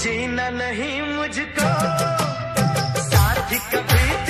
जीना नहीं मुझको। सार्थिक कभी